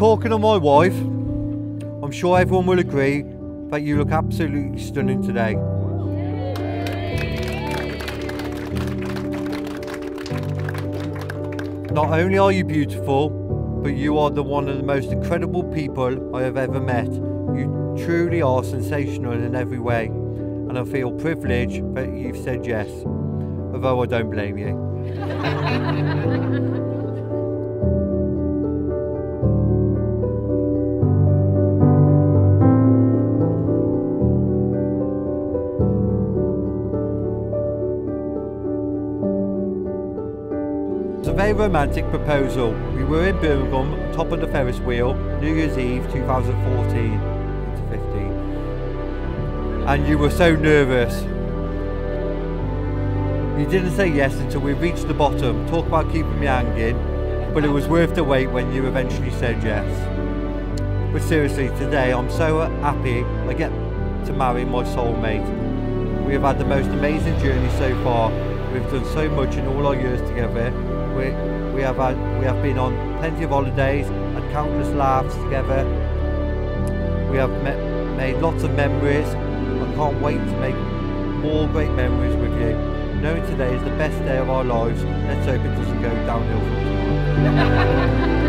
talking to my wife, I'm sure everyone will agree that you look absolutely stunning today. Not only are you beautiful, but you are the one of the most incredible people I have ever met. You truly are sensational in every way, and I feel privileged that you've said yes, although I don't blame you. a very romantic proposal. We were in Birmingham, top of the Ferris wheel, New Year's Eve 2014 into 15. And you were so nervous. You didn't say yes until we reached the bottom. Talk about keeping me hanging. But it was worth the wait when you eventually said yes. But seriously, today I'm so happy I get to marry my soulmate. We have had the most amazing journey so far. We've done so much in all our years together we, we, have had, we have been on plenty of holidays, had countless laughs together. We have met, made lots of memories. I can't wait to make more great memories with you. Knowing today is the best day of our lives, let's hope it doesn't go downhill from tomorrow.